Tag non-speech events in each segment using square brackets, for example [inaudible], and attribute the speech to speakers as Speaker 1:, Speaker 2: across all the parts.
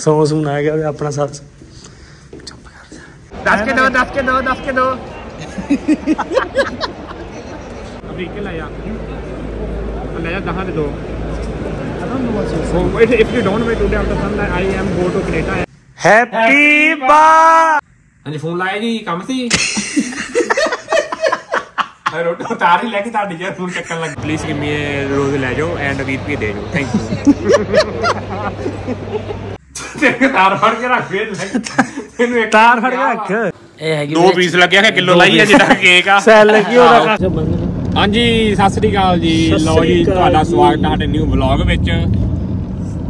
Speaker 1: ਸੌ ਸੂਨ ਆ ਗਿਆ ਆਪਣਾ ਸੱਸ
Speaker 2: ਦੱਸ ਕੇ ਦੋ ਦੱਸ ਕੇ ਦੋ ਦੱਸ ਕੇ ਦੋ। ਅਫਰੀਕਾ ਲੈ ਜਾ ਲੈ ਜਾ ਦਹਾਂ ਦੇ ਦੋ। Oh, if, you don't wait today after sunlight, I am go to Canada.
Speaker 1: Happy ਬਾ
Speaker 2: ਹਾਂਜੀ ਫੋਨ ਲਾਇਆ ਜੀ ਕੰਮ ਸੀ? ਮੈਂ ਰੋਟੀ ਉਤਾਰ ਹੀ ਲੈ ਕੇ ਤੁਹਾਡੀ ਜੇ ਫੋਨ ਚੱਕਣ ਲੱਗ ਪਲੀਜ਼ ਗਿਵ ਮੀ ਰੋਜ਼ ਲੈ ਜਾਓ ਐਂਡ 20 ਰੁਪਏ ਦੇ ਜਾਓ ਥੈਂਕ ਯੂ [laughs] ਤੇ ਤਾਰ ਫੜ ਕੇ ਰੱਖ ਫੇਰ [laughs] ਤੈਨੂੰ ਇੱਕ
Speaker 1: ਤਾਰ ਫੜ ਕੇ ਰੱਖ। ਇਹ ਹੈਗੀ
Speaker 2: ਦੋ ਪੀਸ ਲੱਗਿਆ ਕਿ ਕਿਲੋ ਲਾਈ ਹੈ ਜਿੱਦਾਂ ਕੇਕ ਆ।
Speaker 1: ਸੈਲ ਲੱਗੀ ਉਹਦਾ। ਕੱਖ
Speaker 2: ਹਾਂਜੀ ਸਤਿ ਸ੍ਰੀ ਅਕਾਲ ਜੀ। ਲਓ ਜੀ ਤੁਹਾਡਾ
Speaker 1: ਜੀ।
Speaker 2: ਸਵਾਗਤ ਹੈ ਸਾਡੇ ਨਿਊ ਵਲੌਗ ਵਿੱਚ।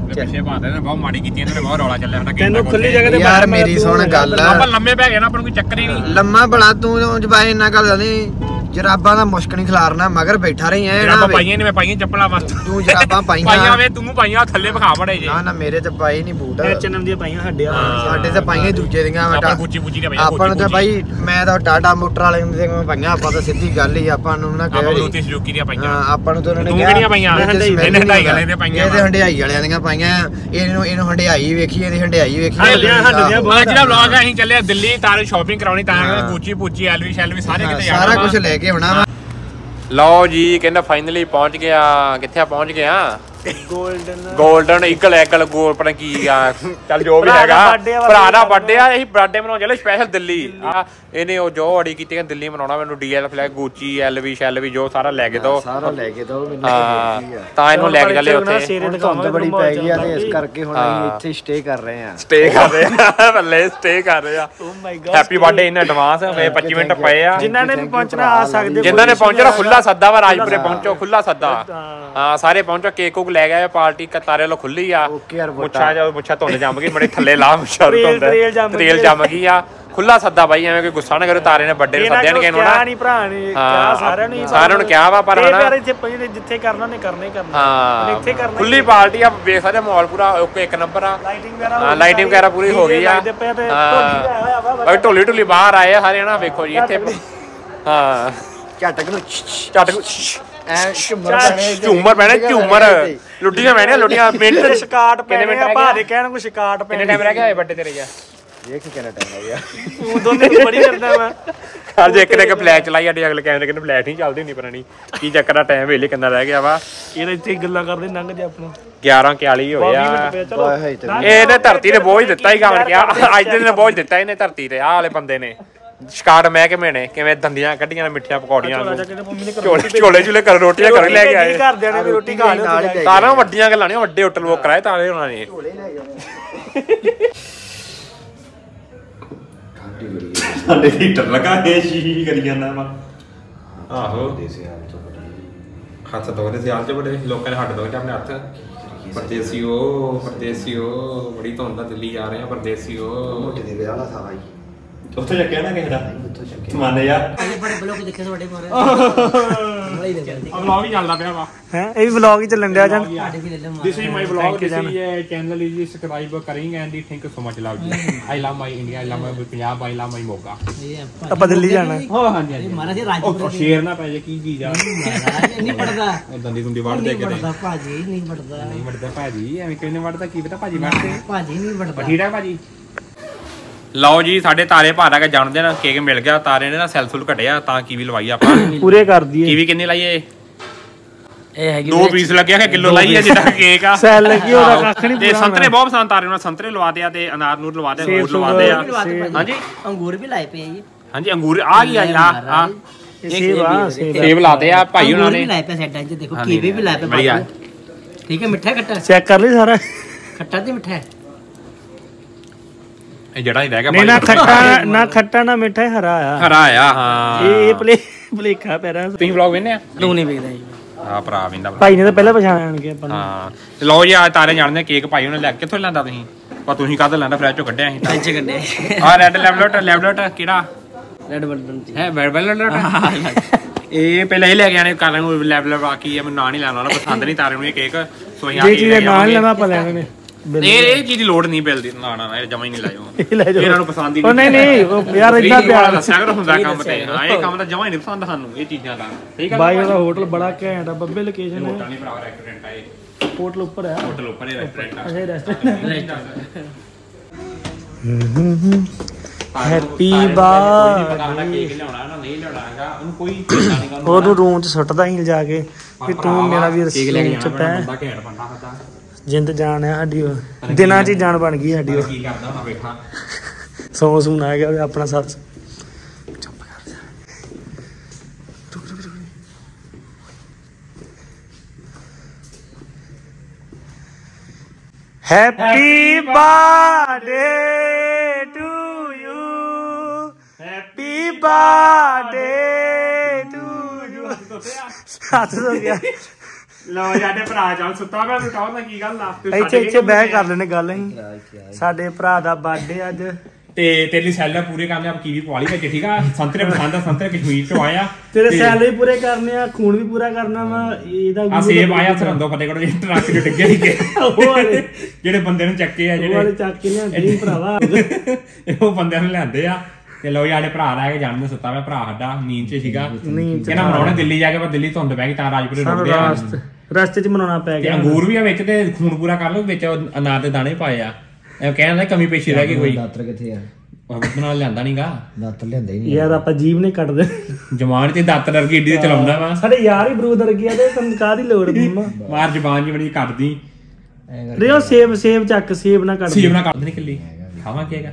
Speaker 2: ਤੇ ਪਿੱਛੇ ਬਾਦੇ ਨੇ ਬਹੁਤ ਮਾੜੀ ਕੀਤੀ ਇਹਨਾਂ ਨੇ ਬਹੁਤ ਰੌਲਾ ਚੱਲਿਆ ਸਾਡਾ
Speaker 1: ਤੈਨੂੰ ਖੁੱਲੀ ਜਗ੍ਹਾ ਤੇ
Speaker 3: ਯਾਰ
Speaker 1: ਬਾਹਰ
Speaker 3: ਮੇਰੀ
Speaker 1: ਮਾਰ
Speaker 3: ਸੁਣ
Speaker 1: ਦੂੰਗਾ।
Speaker 3: ਗੱਲ।
Speaker 2: ਆਪਾਂ ਲੰਮੇ ਪੈ ਗਏ ਨਾ ਆਪਾਂ ਨੂੰ ਕੋਈ ਚੱਕਰ ਹੀ ਨਹੀਂ।
Speaker 3: ਲੰਮਾ ਭਲਾ ਤੂੰ ਜਬਾਏ ਇੰਨਾ ਗੱਲ ਨਹੀਂ ਜਰਾਬਾਂ ਦਾ ਮੁਸ਼ਕ ਨਹੀਂ ਖਿਲਾਰਨਾ ਮਗਰ ਬੈਠਾ ਰਹੀ ਐ
Speaker 2: ਜਰਾਬਾਂ ਪਾਈਆਂ ਨਹੀਂ ਮੈਂ ਪਾਈਆਂ ਚੱਪਲਾਂ ਬਸ।
Speaker 3: ਤੂੰ ਜਰਾਬਾਂ [laughs] ਪਾਈਆਂ।
Speaker 2: ਪਾਈਆਂ ਵੇ ਤੂੰ ਪਾਈਆਂ ਥੱਲੇ ਵਿਖਾ ਬੜੇ ਜੇ।
Speaker 3: ਨਾ ਨਾ ਮੇਰੇ ਤੇ ਪਾਏ ਨਹੀਂ ਬੂਟ।
Speaker 1: H&M ਦੀਆਂ ਪਾਈਆਂ ਸਾਡੇ ਆ
Speaker 3: ਸਾਡੇ ਤੇ ਪਾਈਆਂ ਦੂਜੇ ਦੀਆਂ
Speaker 2: ਆਪਾਂ ਗੁੱਚੀ ਗੁੱਚੀ ਦੇ ਪਾਈਆਂ
Speaker 3: ਆਪਾਂ ਨੂੰ ਤਾਂ ਬਾਈ ਮੈਂ ਤਾਂ ਟਾਟਾ ਮੋਟਰ ਵਾਲੇ ਹੁੰਦੇ ਮੈਂ ਪਾਈਆਂ ਆਪਾਂ ਤਾਂ ਸਿੱਧੀ ਗੱਲ ਹੀ ਆਪਾਂ ਨੂੰ ਨਾ
Speaker 2: ਆਪਾਂ
Speaker 3: ਕਹਿ
Speaker 2: ਬਲੂਤੀ ਸੁਜ਼ੂਕੀ ਦੀਆਂ ਪਾਈਆਂ।
Speaker 3: ਹਾਂ ਆਪਾਂ ਨੂੰ ਤਾਂ ਉਹਨਾਂ ਨੇ ਕਿਹਾ
Speaker 2: ਕਿਹੜੀਆਂ ਪਾਈਆਂ?
Speaker 3: ਇਹ ਤੇ
Speaker 2: ਇਹਨੇ
Speaker 3: smell
Speaker 2: ਹੰਢਾਈ
Speaker 3: ਨਹੀਂ
Speaker 2: ਵਾਲੇ ਦੀਆਂ ਪਾਈਆਂ।
Speaker 3: ਇਹ ਤੇ ਹੰਡਿਆਈ ਵਾਲਿਆਂ ਦੀਆਂ ਪਾਈਆਂ ਇਹਨੂੰ ਇਹਨੂੰ ਹੰਡਿਆਈ ਵੇਖੀ ਇਹਦੀ ਹੰਡਿਆਈ ਵੇਖੀ।
Speaker 2: ਅੱਜ ਦਾ ਵਲੌਗ ਅਸੀਂ ਚੱਲੇ ਦਿੱਲੀ ਤਾਰੇ ਸ਼ਾਪਿੰਗ ਕਰਾਉਣੀ ਤਾਂ। ਗੁੱਚੀ ਪੁੱਚੀ ਐਲਵੀ ਸ਼ੈਲਵੀ ਸਾਰੇ ਕਿਤੇ ਜਾਣਾ
Speaker 3: ਸਾਰਾ। ਕੁਝ ਲੈ ਕੇ ਆਉਣਾ ਵਾ।
Speaker 2: ਲਓ ਜੀ ਕਹਿੰਦਾ ਫਾਈਨਲੀ ਪਹੁੰਚ ਗਿਆ। ਕਿੱਥੇ ਆ? ਪਹੁੰਚ ਗਿਆ। ਗੋਲਡਨ ਗੋਲਡਨ ਇਕਲ ਗੋਲ ਪਤਾ ਕੀ ਆ ਚੱਲ ਜੋ ਵੀ ਹੈਗਾ। ਭਰਾ ਦਾ ਬਰਥਡੇ ਆ ਅਸੀਂ ਬਰਥਡੇ ਮਨਾਉਣ ਚੱਲੇ ਸਪੈਸ਼ਲ ਦਿੱਲੀ। ਆ ਇਹਨੇ ਉਹ ਜੋ ਅੜੀ ਕੀਤੀ ਕਿ ਦਿੱਲੀ ਮਨਾਉਣਾ ਮੈਨੂੰ ਡੀਐਲ ਫਲੈਗ ਗੂਚੀ ਐਲਵੀ ਸ਼ੈਲਵੀ ਜੋ ਸਾਰਾ ਲੈ ਕੇ ਦੋ।
Speaker 3: ਸਾਰਾ ਲੈ ਕੇ ਦੋ ਮੈਨੂੰ
Speaker 2: ਹਾਂ ਤਾਂ ਇਹਨੂੰ ਲੈ ਕੇ ਚੱਲੇ ਉੱਥੇ।
Speaker 3: ਬੜੀ ਪੈ ਗਈ ਆ ਤੇ ਇਸ ਕਰਕੇ ਹੁਣ ਅਸੀਂ ਇੱਥੇ ਸਟੇ ਕਰ ਰਹੇ ਆ
Speaker 2: ਸਟੇ ਕਰ ਰਹੇ ਆ ਬੱਲੇ ਸਟੇ ਕਰ ਰਹੇ ਆ
Speaker 1: ਓ my God
Speaker 2: happy birthday in advance way 25 minute ਪਏ ਆ।
Speaker 1: ਜਿਨ੍ਹਾਂ ਨੇ ਵੀ ਪਹੁੰਚਣਾ ਆ ਸਕਦੇ
Speaker 2: ਜਿਨ੍ਹਾਂ ਨੇ ਪਹੁੰਚਣਾ ਖੁੱਲਾ ਸੱਦਾ ਵਾ ਰਾਜਪੁਰੇ ਪਹੁੰਚੋ ਖੁੱਲਾ ਸੱਦਾ।
Speaker 1: ਹਾਂ
Speaker 2: ਸਾਰੇ ਪਹੁੰਚੋ ਕੇਕ ਲੈ ਗਏ ਪਾਰਟੀ ਕਤਾਰੇ ਲੋ ਖੁੱਲੀ ਆ।
Speaker 3: ਯਾਰ।
Speaker 2: ਮੁੱਛਾਂ ਜਦੋਂ ਮੁੱਛਾਂ ਧੁੰਦ ਜੰਮ ਗਈ ਬੜੇ ਥੱਲੇ ਲਾ ਮੁੱਛਾਂ ਧੁੰਦ।
Speaker 1: ਤੇਲ ਜੰਮ ਗਈ।
Speaker 2: ਆ। ਖੁੱਲਾ ਸੱਦਾ ਬਾਈ ਐਵੇਂ ਕੋਈ ਗੁੱਸਾ ਨਾ ਕਰੋ ਤਾਰੇ ਨੇ ਵੱਡੇ ਨੂੰ ਸੱਦਿਆ
Speaker 1: ਨੂੰ
Speaker 2: ਨਹੀਂ
Speaker 1: ਕਿਹਾ
Speaker 2: ਕਿਹਨੂੰ
Speaker 1: ਨਹੀਂ ਭਰਾ ਨੇ ਕਿਹਾ
Speaker 2: ਹਾਂ,
Speaker 1: ਸਾਰਿਆਂ ਨੂੰ ਹੀ
Speaker 2: ਸਾਰਿਆਂ ਨੂੰ ਕਿਹਾ ਵਾ, ਪਰ
Speaker 1: ਇਹ
Speaker 2: ਹਨਾ-
Speaker 1: ਪਿਆਰੇ ਇੱਥੇ ਪਈ ਜਿੱਥੇ ਕਰਨਾ ਨੇ ਕਰਨਾ ਹੀ ਕਰਨਾ। ਉਹਨੇ ਇੱਥੇ
Speaker 2: ਹਾਂ
Speaker 1: ਕਰਨਾ
Speaker 2: ਖੁੱਲੀ ਪਾਰਟੀ ਆ ਵੇਖ ਸਕਦੇ ਮਾਹੌਲ ਪੂਰਾ ਓਕੇ ਇੱਕ ਨੰਬਰ ਆ।
Speaker 1: ਲਾਈਟਿੰਗ ਵਗੈਰਾ
Speaker 2: ਹਾਂ ਲਾਈਟਿੰਗ ਵਗੈਰਾ ਪੂਰੀ ਹੋ ਗਈ ਆ। ਬਾਈ ਢੋਲੀ ਢੋਲੀ ਬਾਹਰ ਆਏ ਆ ਸਾਰੇ ਨਾ ਵੇਖੋ ਜੀ ਇੱਥੇ ਹਾਂ।
Speaker 3: ਝਟਕ ਨੂੰ
Speaker 2: ਚੱਟ
Speaker 3: ਐ ਝੁੰਮਰ ਪੈਣੇ
Speaker 2: ਪੈਣੇ ਪੈਣੀਆਂ ਮਿੰਟ
Speaker 1: ਸ਼ਿਕਾਟ ਪੈਣੇ ਕਹਿਣ ਕੋ ਸ਼ਿਕਾਟ
Speaker 2: ਕਿੰਨੇ
Speaker 1: ਪੈਣੇ
Speaker 2: ਟਾਈਮ ਰਹਿ ਗਿਆ ਹੋਏ ਵੱਡੇ ਤੇਰੇ ਜਾ
Speaker 3: ਦੇਖ ਕਿੰਨਾ ਟਾਈਮ ਹੋ ਗਿਆ।
Speaker 1: ਤੂੰ ਦੋਨੇ ਦੀ ਬੜੀ ਕਰਦਾ ਮੈਂ
Speaker 2: ਅੱਜ ਇੱਕ ਨੇ ਇੱਕ ਫਲੈਸ਼ ਚਲਾਈ ਸਾਡੇ ਅਗਲੇ ਕੈਮਰੇ ਕਹਿੰਦੇ ਫਲੈਸ਼ ਨਹੀਂ ਚੱਲਦੀ ਹੁੰਦੀ ਪਰਾਣੀ ਕੀ ਚੱਕਰ ਆ ਟਾਈਮ ਵੇਲੇ ਕਿੰਨਾ ਰਹਿ ਗਿਆ ਵਾ।
Speaker 1: ਇਹਦੇ ਇੱਥੇ ਗੱਲਾਂ ਕਰਦੇ ਲੰਘ ਜਾ ਆਪਣਾ।
Speaker 2: 11 41 ਹੋਏ
Speaker 1: 20 ਮਿੰਟ
Speaker 2: ਆ ਇਹਨੇ ਧਰਤੀ ਨੇ ਬੋਝ ਦਿੱਤਾ ਹੀ ਕਿਹਾ ਅੱਜ ਦੇ ਨੇ ਬੋਝ ਦਿੱਤਾ ਇਹਨੇ ਧਰਤੀ ਤੇ ਆਹ ਵਾਲੇ ਬੰਦੇ ਨੇ। ਸ਼ਿਕਾਟ ਮਹਿ ਕੇ ਮੈਨੇ ਕਿਵੇਂ ਦੰਦੀਆਂ ਕੱਢੀਆਂ ਨੇ ਮਿੱਠੀਆਂ ਪਕੌੜੀਆਂ?
Speaker 1: ਚੋਲਾ
Speaker 2: ਨੂੰ
Speaker 1: ਨੇ
Speaker 2: ਝੋਲੇ ਝੋਲੇ ਝੁਲੇ ਕਰ ਰੋਟੀਆਂ ਕਰ ਲੈ ਕੇ ਆਏ।
Speaker 1: ਘਰਦਿਆਂ ਨੇ ਰੋਟੀ ਖਾ ਲਈ
Speaker 3: ਨਾਲ ਹੀ ਲੈ
Speaker 2: ਤਾਰਾਂ ਵੱਡੀਆਂ ਗੱਲਾਂ ਨੇ ਵੱਡੇ ਹੋਟਲ ਬੁੱਕ ਕਰਾਏ ਤਾਰੇ ਉਹਨਾਂ ਨੇ। ਸਾਡੇ ਹੀਟਰ ਲਗਾ ਇਹ ਸ਼ੀ ਕਰੀ ਜਾਂਦਾ ਵਾ। ਆਹੋ। ਹੱਥ ਦੋਦੇ ਸਿਆਲ ਚ ਬੜੇ ਲੋਕਾਂ ਨੇ ਹੱਥ ਦੋਦੇ ਆਪਣੇ ਹੱਥ। ਪਰਦੇਸੀਓ ਪਰਦੇਸੀਓ ਬੜੀ ਧੁੰਦ ਦਿੱਲੀ ਜਾ ਰਹੇ ਆ ਪਰਦੇਸੀਓ।
Speaker 3: ਮੋਟੇ ਦੇ ਵਿਆਹ ਵਾਲਾ ਸਾਰਾ ਹੀ।
Speaker 2: ਉੱਥੋਂ ਚੱਕਿਆ ਨਾ ਕਿਸੇ ਦਾ? ਮੰਨ ਯਾਰ।
Speaker 4: ਅਜੇ ਬੜੇ ਬਲੋਗ ਦੇਖੇ ਤੁਹਾਡੇ ਮਾਰੇ।
Speaker 2: ਆ ਵਲੌਗ ਹੀ ਚੱਲਦਾ ਪਿਆ ਵਾ।
Speaker 1: ਹੈ? ਇਹ ਵੀ ਵਲੌਗ ਹੀ ਚੱਲਣ ਡਿਆ ਜਾਂ
Speaker 2: this
Speaker 1: is my
Speaker 2: vlog
Speaker 1: this
Speaker 2: is ਇਹ ਚੈਨਲ ਇਜ਼ ਸਬਸਕ੍ਰਾਈਬ ਕਰਿੰਗ and the thank you so much love ਜੀ I love my India I love my Punjab I love my
Speaker 4: Moga
Speaker 1: ਆਪਾਂ ਦਿੱਲੀ ਜਾਣਾ। ਹਾਂ
Speaker 2: ਹਾਂਜੀ ਹਾਂਜੀ।
Speaker 4: ਮਹਾਰਾਜ ਜੀ ਰਾਜਪੁਰ
Speaker 2: ਉਹ ਸ਼ੇਰ ਨਾ ਪੈ ਜੇ ਕੀ ਚੀਜ਼ ਆ?
Speaker 4: ਨਹੀਂ ਪੜਦਾ
Speaker 2: ਦੰਦੀ ਦੁੰਦੀ ਵੜ
Speaker 4: ਦੇ
Speaker 2: ਕਿਤੇ।
Speaker 4: ਨਹੀਂ ਭਾਜੀ ਨਹੀਂ ਵੜਦਾ
Speaker 2: ਨਹੀਂ ਵੜਦਾ ਭਾਜੀ ਐਵੇਂ ਕਿਉਂ ਨਹੀਂ ਵੜਦਾ ਕੀ ਪਤਾ ਭਾਜੀ ਵੜਦੇ
Speaker 4: ਭਾਜੀ ਨਹੀਂ ਵੜਦਾ
Speaker 2: ਠੀਕ ਹੈ ਭਾਜੀ? ਲਓ ਜੀ ਸਾਡੇ ਤਾਰੇ ਭਾਰਾ ਕੇ ਜਾਣਦੇ ਨਾ ਕੇਕ ਮਿਲ ਗਿਆ ਤਾਰੇ ਨੇ ਨਾ ਸੈਲ ਸੁਲ ਘਟਿਆ ਤਾਂ ਕੀਵੀ ਲਵਾਈ ਆਪਾਂ।
Speaker 1: ਪੂਰੇ ਕਰ ਦਈਏ।
Speaker 2: ਕੀਵੀ ਕਿੰਨੀ ਲਾਈਏ?
Speaker 4: ਇਹ ਹੈਗੀ
Speaker 2: ਦੋ ਪੀਸ ਲੱਗਿਆ ਕਿ ਕਿਲੋ ਲਾਈ ਹੈ ਜਿੱਦਾਂ ਕੇਕ ਆ?
Speaker 1: ਸੈਲ ਲੱਗੀ ਉਹਦਾ ਕੱਖ ਨਹੀਂ
Speaker 2: ਤੇ ਸੰਤਰੇ ਬਹੁਤ ਪਸੰਦ ਤਾਰੇ ਨੂੰ ਸੰਤਰੇ ਲਵਾਦੇ ਆ ਤੇ ਅਨਾਰ ਨੂਰ ਲਵਾਦੇ
Speaker 1: ਸੇਬ
Speaker 2: ਹੋਰ ਲਵਾਦੇ ਆ।
Speaker 1: ਸੂਬ,
Speaker 2: ਹਾਂਜੀ?
Speaker 4: ਅੰਗੂਰ ਵੀ ਲਾਏ ਪਏ ਜੀ।
Speaker 2: ਹਾਂਜੀ ਅੰਗੂਰ ਆ ਗਈ ਆ ਆ ਆ।
Speaker 1: ਇਹ ਸੇਬ ਆ
Speaker 2: ਲਾਦੇ ਆ। ਭਾਈ ਉਹਨਾਂ ਨੇ।
Speaker 4: ਲਾਏ ਪਏ ਸਾਈਡਾਂ 'ਚ ਦੇਖੋ ਕੀਵੇ ਵੀ ਲਾਏ ਪਏ। ਠੀਕ ਹੈ ਮਿੱਠਾ ਖੱਟਾ
Speaker 1: ਚੈੱਕ ਕਰ ਲਈ ਸਾਰਾ।
Speaker 4: ਖੱਟਾ ਤੇ ਮਿੱਠਾ ਹੈ?
Speaker 2: ਜਿਹੜਾ ਹੀ ਰਹਿ ਗਿਆ
Speaker 1: ਨਹੀਂ ਨਾ ਖੱਟਾ [laughs] ਨਾ ਖੱਟਾ ਨਾ ਮਿੱਠਾ ਇਹ ਹਰਾ ਆ।
Speaker 2: ਹਰਾ ਆ ਹਾਂ।
Speaker 1: ਇਹ ਇਹ ਪਲੇ ਭਲੇਖਾ ਪੈਰਾ
Speaker 2: ਤੁਸੀਂ ਵਲੌਗ ਵੇਖਦੇ ਆ?
Speaker 4: ਤੂੰ ਨਹੀਂ ਵੇਖਦਾ ਜੀ।
Speaker 2: ਆ ਭਰਾ ਵਿੰਦਾ
Speaker 1: ਭਾਈ ਨੇ ਤਾਂ ਪਹਿਲਾਂ ਪਛਾਣਿਆ ਆਪਾਂ ਨੂੰ।
Speaker 2: ਹਾਂ। ਤੇ ਲਓ ਜੀ ਆ ਤਾਰੇ ਜਾਣਦੇ ਕੇਕ ਭਾਈ ਉਹਨੇ ਲੈ ਕੇ ਕਿੱਥੋਂ ਲੈਂਦਾ ਤੁਸੀਂ? ਪਰ ਤੁਸੀਂ ਕਾਹਦਾ ਲੈਂਦਾ ਫ੍ਰਿਜ ਚੋਂ ਕੱਢਿਆ ਸੀ
Speaker 4: ਪੰਜ ਘੰਟੇ
Speaker 2: ਆ ਰੈੱਡ ਲੈਵਲਟ ਲੈਵਲਟ ਕਿਹੜਾ?
Speaker 4: ਰੈਡ ਬਟਨ ਚ
Speaker 2: ਹੈ ਵੈਲਵਲਟ ਇਹ ਪਹਿਲਾਂ ਇਹ ਲੈ ਕੇ ਆਣੇ ਕਾਰਨ ਨੂੰ ਲੈਵਲ ਬਾਕੀ ਆ ਮੈਨੂੰ ਨਾਂ ਨਹੀਂ ਲੈਣਾ ਉਹਨਾਂ ਪਸੰਦ ਨਹੀਂ ਤਾਰੇ ਨੂੰ ਇਹ ਕੇਕ। ਸੋ ਅਸੀਂ ਆ
Speaker 1: ਜੇ
Speaker 2: ਕੇ ਲੈ
Speaker 1: ਦਾ ਨਾਂ
Speaker 2: ਜਾਵਾਂਗੇ।
Speaker 1: ਲੈਣਾ ਆਪਾਂ ਲੈਣੇ ਨੇ ਬਿੱਲ।
Speaker 2: ਇਹ ਇਹ ਚੀਜ਼ ਦੀ ਲੋੜ ਨਹੀਂ ਬਿੱਲ ਦੀ ਨਾ ਨਾ ਨਾ ਇਹ ਜਮਾ ਹੀ ਨਹੀਂ ਲਾਇਓ।
Speaker 1: ਇਹ ਲੈ ਜਾਓ।
Speaker 2: ਇਹਨਾਂ ਨੂੰ ਪਸੰਦ ਹੀ
Speaker 1: ਉਹ ਨਹੀਂ। ਨਹੀਂ ਉਹ ਯਾਰ
Speaker 2: Free
Speaker 1: ਇਦਾਂ
Speaker 2: ਵਾਲਾ
Speaker 1: ਪਿਆਰ
Speaker 2: ਦੱਸਿਆ ਕਰੋ ਹੁੰਦਾ ਕੰਮ ਤੇ। ਹਾਂ ਇਹ ਕੰਮ ਤਾਂ ਜਮਾ ਹੀ ਨਹੀਂ ਪਸੰਦ ਸਾਨੂੰ ਇਹ ਚੀਜ਼ਾਂ ਦਾ। ਠੀਕ ਆ
Speaker 1: ਬਾਈ ਉਹਦਾ ਹੋਟਲ ਬੜਾ ਘੈਂਟ ਆ ਬੱਬੇ ਲੋਕੇਸ਼ਨ
Speaker 2: ਮੋਟਾ
Speaker 1: ਹੈ।
Speaker 2: ਨਹੀਂ ਭਰਾ ਰੈਸਟੋਰੈਂਟ ਆ ਇਹ।
Speaker 1: ਹੋਟਲ ਉੱਪਰ ਆ
Speaker 2: ਹੋਟਲ ਉੱਪਰ ਹੀ ਰੈਸਟੋਰੈਂਟ ਆ।
Speaker 1: ਅੱਛਾ ਰੈਸਟੋਰੈਂਟ ਹੈਪੀ
Speaker 2: ਕੋਈ
Speaker 1: ਬਰਥਡੇ
Speaker 2: ਪਤਾ ਨਾ ਕੇਕ ਲਿਆਉਣਾ ਨਾ ਨਹੀਂ ਲਿਆਉਣਾ ਹੈਗਾ ਉਹਨੂੰ ਕੋਈ ਪਤਾ ਨਹੀਂ ਉਹਨੂੰ
Speaker 1: ਉਹਨੂੰ ਰੂਮ ਚ ਸੁੱਟਦਾ ਹੀ ਜਾ ਕੇ ਵੀ ਤੂੰ ਮੇਰਾ
Speaker 2: ਕੇ
Speaker 1: ਰੂਮ ਚ ਪੈ।
Speaker 2: ਬੰਦਾ ਘੈਂਟ ਬੰਦਾ ਹੁੰਦਾ।
Speaker 1: ਜਿੰਦ ਜਾਨ ਹੈ ਸਾਡੀ ਉਹ। ਦਿਨਾਂ ਚ ਹੀ ਜਾਨ ਬਣ ਗਈ ਸਾਡੀ ਉਹ।
Speaker 2: ਕੀ ਕਰਦਾ ਹੋਣਾ ਵੇਖਾਂ
Speaker 1: ਸੌ ਸੂਨ ਆ ਗਿਆ ਉਹਦੇ ਆਪਣਾ ਸੱਸ। ਚੁੱਪ ਕਰ ਜਾ। ਰੁਕ ਰੁਕ ਰੁਕ happy birthday to you happy birthday to you ਹੱਥ ਹੋ ਗਿਆ।
Speaker 2: ਲਓ ਸਾਡੇ ਭਰਾ ਚੱਲ ਸੁੱਤਾ ਪਿਆ ਤੂੰ ਕਹੋ ਨਾ ਕੀ ਗੱਲ ਆ? ਤੂੰ
Speaker 1: ਇੱਥੇ
Speaker 2: ਸਾਡੇ
Speaker 1: ਇੱਥੇ ਬਹਿ ਕਰ ਲੈਣੇ ਗੱਲ ਅਸੀਂ। ਸਾਡੇ ਭਰਾ ਦਾ ਬਰਥਡੇ ਅੱਜ।
Speaker 2: ਤੇ ਤੇਰੀ ਸੈੱਲ ਪੂਰੇ ਕਰਨੇ ਆ ਕੀਵੀ ਪਵਾ ਲਈ ਵਿੱਚ ਠੀਕ ਆ? ਸੰਤਰੇ ਪਸੰਦ ਆ ਸੰਤਰੇ ਕਸ਼ਮੀਰ ਤੋਂ ਆਇਆ
Speaker 1: ਤੇਰੇ
Speaker 2: ਤੇ
Speaker 1: ਸੈਲ ਵੀ ਪੂਰੇ ਕਰਨੇ ਆ ਖੂਨ ਵੀ ਪੂਰਾ ਕਰਨਾ ਵਾ ਇਹਦਾ
Speaker 2: ਆ ਸੇਬ ਆਇਆ ਸਰੰਦੋ ਫਤਿਹਗੜ੍ਹ ਟਰੱਕ 'ਚ ਡਿੱਗੇ ਸੀਗੇ।
Speaker 1: ਉਹ ਵਾਲੇ
Speaker 2: ਜਿਹੜੇ ਬੰਦੇ ਨੂੰ ਚੱਕੇ ਆ
Speaker 1: ਉਹ ਵਾਲੇ
Speaker 2: ਜਿਹੜੇ
Speaker 1: ਚੱਕ ਕੇ ਲਿਆਂਦੇ ਭਰਾਵਾ।
Speaker 2: ਉਹ ਬੰਦਿਆਂ ਨੂੰ ਲਿਆਂਦੇ ਆ। ਤੇ ਲੋ ਸਾਡੇ ਭਰਾ ਰਹਿ ਕੇ ਜਾਣ ਸੁੱਤਾ ਵਾ ਭਰਾ ਸਾਡਾ ਨੀਂਦ 'ਚ ਸੀਗਾ। ਕਹਿੰਦਾ ਮਨਾਉਣੇ ਦਿੱਲੀ ਜਾ ਕੇ ਪਰ ਦਿੱਲੀ ਧੁੰਦ ਪੈ ਗਈ ਤਾਂ ਰਾਜਪੁਰੇ
Speaker 1: ਸਾਨੂੰ
Speaker 2: ਰੁਕ ਗਿਆ
Speaker 1: ਰਾਸਤੇ 'ਚ ਮਨਾਉਣਾ ਪੈ ਗਿਆ।
Speaker 2: ਅੰਗੂਰ ਵੀ ਆ ਵਿੱਚ ਤੇ ਖੂਨ ਪੂਰਾ ਕਰ ਲਓ ਵਿੱਚ ਅਨਾਰ ਦੇ ਦਾਣੇ ਪਾਏ ਆ। ਇਹ ਕਹਿੰਦਾ ਕਮੀ ਪੇਸ਼ੀ ਰਹਿ ਗਈ ਕੋਈ।
Speaker 4: ਦਾਤਰ ਕਿੱਥੇ ਆ?
Speaker 2: ਉਹ ਬਣਾ ਲਿਆਂਦਾ ਨਹੀਂਗਾ
Speaker 4: ਦਾਤਰ ਲਿਆਂਦਾ ਹੀ ਨਹੀਂ
Speaker 1: ਯਾਰ ਆਪਾਂ ਜੀਵ ਨੇ ਕੱਟ ਦੇ
Speaker 2: ਜਮਾਨ ਤੇ ਦਾਤਰ ਵਰਗੀ ਏਡੀ ਤੇ ਚਲਾਉਂਦਾ ਵਾ।
Speaker 1: ਸਾਡੇ ਯਾਰ ਹੀ ਬਰੂਦ ਵਰਗੀ ਆ ਤੇ ਸਾਨੂੰ ਕਾਹਦੀ ਲੋੜ ਮੰਮਾ [laughs]
Speaker 2: ਮਾਰ ਜ਼ਬਾਨ ਜੀ
Speaker 4: ਐਂ ਕਰਕੇ
Speaker 1: ਰਿਓ ਸੇਬ ਸੇਬ ਚੱਕ ਸੇਬ ਨਾ ਕੱਢ
Speaker 2: ਸੀਬ ਨਾਲ ਕੱਢ ਨਹੀਂ ਕਿੱਲੀ। ਖਾਵਾਂ ਕੀਗਾ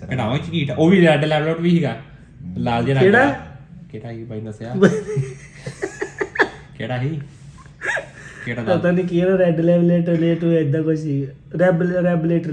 Speaker 4: ਸਰ
Speaker 2: ਕਢਾਵਾਂ ਚ ਕੀਟ ਉਹ ਵੀ ਰੈੱਡ ਲੈਵਲ ਆਊਟ ਵੀ ਸੀਗਾ। ਲਾਲ ਜਿਹਾ
Speaker 1: ਕਿਹੜਾ?
Speaker 2: ਦਾ। ਕਿਹੜਾ ਹੀ ਬਾਈ ਦੱਸਿਆ? ਕਿਹੜਾ ਹੀ ਕਿਹੜਾ ਦਾ?
Speaker 1: ਪਤਾ ਨਹੀਂ ਕੀ ਹੈ ਰੈੱਡ ਲੈਵਲੇਟਰ ਲੇਟ ਹੋਇਆ ਇਦਾਂ ਕੁਝ ਰੈਬਲੇਟਰ